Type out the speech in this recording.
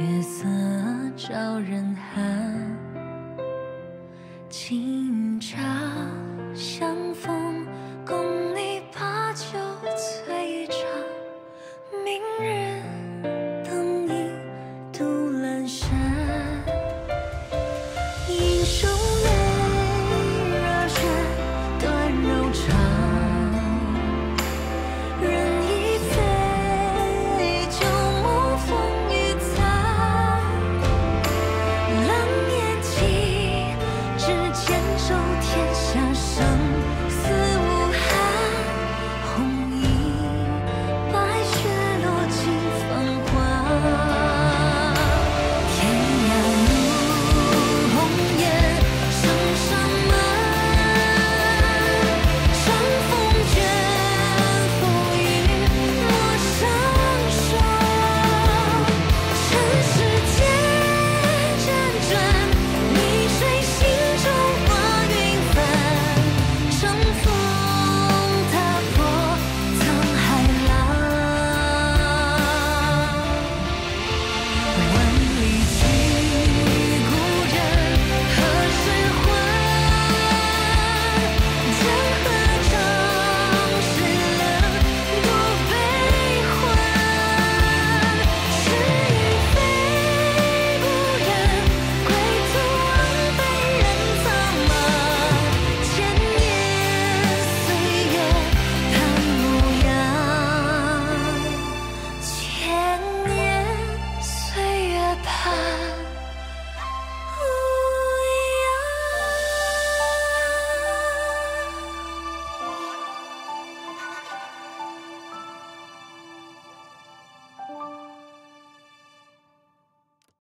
月色照人寒，今朝。